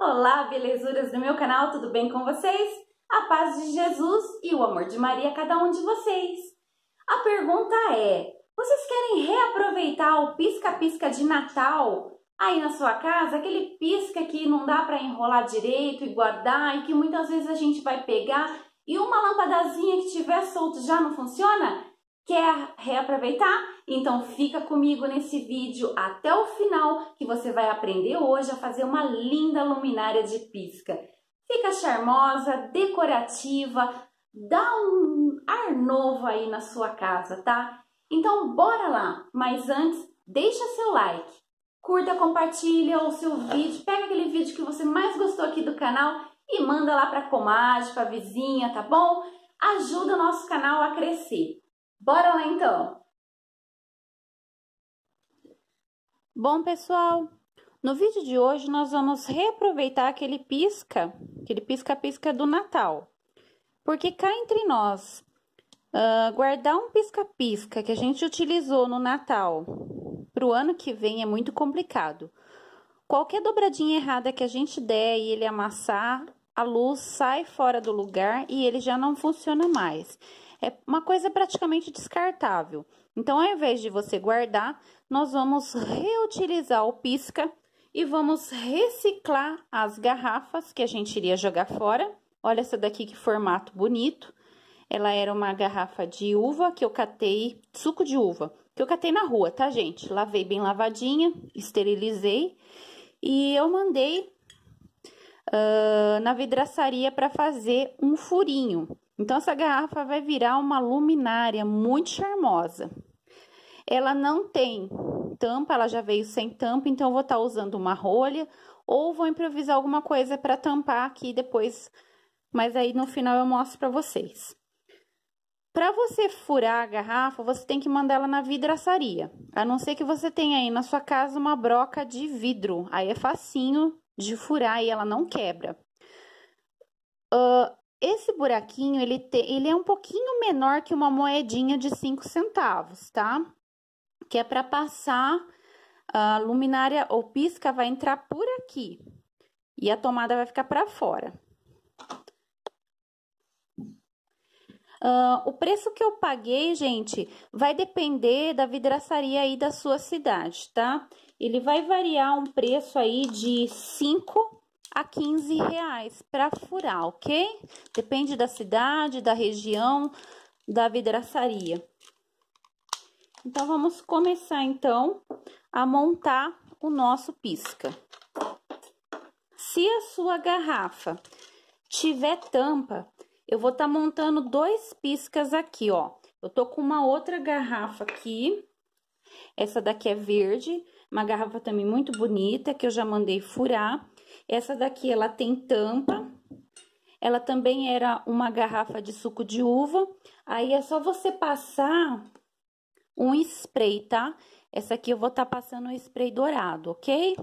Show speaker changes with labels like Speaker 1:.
Speaker 1: Olá, belezuras do meu canal, tudo bem com vocês? A paz de Jesus e o amor de Maria a cada um de vocês. A pergunta é: vocês querem reaproveitar o pisca-pisca de Natal aí na sua casa? Aquele pisca que não dá para enrolar direito e guardar e que muitas vezes a gente vai pegar e uma lampadazinha que tiver solto já não funciona? Quer reaproveitar? Então fica comigo nesse vídeo até o final que você vai aprender hoje a fazer uma linda luminária de pisca. Fica charmosa, decorativa, dá um ar novo aí na sua casa, tá? Então bora lá! Mas antes, deixa seu like, curta, compartilha o seu vídeo, pega aquele vídeo que você mais gostou aqui do canal e manda lá para comadre, para vizinha, tá bom? Ajuda o nosso canal a crescer. Bora lá então!
Speaker 2: Bom, pessoal, no vídeo de hoje nós vamos reaproveitar aquele pisca, aquele pisca-pisca do Natal. Porque cá entre nós, uh, guardar um pisca-pisca que a gente utilizou no Natal para o ano que vem é muito complicado. Qualquer dobradinha errada que a gente der e ele amassar, a luz sai fora do lugar e ele já não funciona mais. É uma coisa praticamente descartável. Então, ao invés de você guardar, nós vamos reutilizar o pisca e vamos reciclar as garrafas que a gente iria jogar fora. Olha essa daqui que formato bonito. Ela era uma garrafa de uva que eu catei, suco de uva, que eu catei na rua, tá, gente? Lavei bem lavadinha, esterilizei e eu mandei uh, na vidraçaria para fazer um furinho. Então, essa garrafa vai virar uma luminária muito charmosa. Ela não tem tampa, ela já veio sem tampa, então eu vou estar tá usando uma rolha ou vou improvisar alguma coisa para tampar aqui depois, mas aí no final eu mostro para vocês. Para você furar a garrafa, você tem que mandar ela na vidraçaria. A não ser que você tenha aí na sua casa uma broca de vidro. Aí é facinho de furar e ela não quebra. Uh, esse buraquinho, ele, te, ele é um pouquinho menor que uma moedinha de 5 centavos, tá? Que é para passar a luminária ou pisca vai entrar por aqui. E a tomada vai ficar para fora. Uh, o preço que eu paguei, gente, vai depender da vidraçaria aí da sua cidade, tá? Ele vai variar um preço aí de 5 a 15 reais para furar, ok? Depende da cidade, da região, da vidraçaria. Então, vamos começar, então, a montar o nosso pisca. Se a sua garrafa tiver tampa, eu vou estar tá montando dois piscas aqui, ó. Eu tô com uma outra garrafa aqui. Essa daqui é verde, uma garrafa também muito bonita, que eu já mandei furar. Essa daqui, ela tem tampa. Ela também era uma garrafa de suco de uva. Aí, é só você passar um spray, tá? Essa aqui eu vou estar tá passando um spray dourado, ok?